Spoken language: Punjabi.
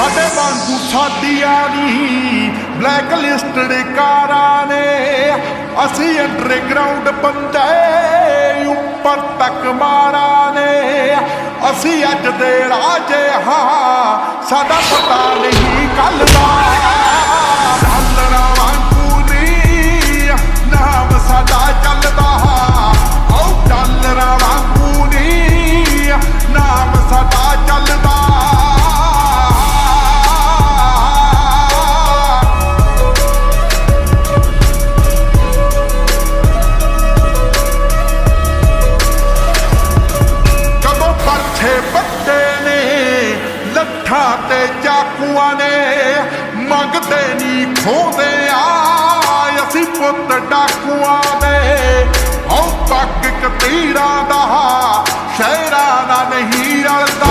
ਸਾਡੇ ਵਾਂਗੂ ਸਾਡੀਆਂ ਨਹੀਂ ਬਲੈਕ ਲਿਸਟਡ ਕਾਰਾਂ ਨੇ। ਅਸੀਂ ਅੰਡਰਗਰਾਉਂਡ ਬੰਦੇ ਉੱਪਰ ਤੱਕ ਮਾਰਾਂ ਨੇ। ਅਸੀਂ ਅੱਜ ਦੇ ਰਾਜੇ ਹਾਂ, ਸਾਡਾ ਪਤਾ ਨਹੀਂ ਲੱਠਾਂ ਤੇ ਚਾਕੂਆਂ ਨੇ ਮੰਗਦੇ ਨਹੀਂ ਖੋਦੇ ਆ ਅਸੀਂ ਪੁੱਤ ਡਾਕੂਆਂ ਦੇ ਹਉ ਪੱਗ ਕਤੀਰਾਂ ਦਾ ਸ਼ਹਿਰਾਂ ਦਾ ਨਹੀਂ ਰਲਦਾ।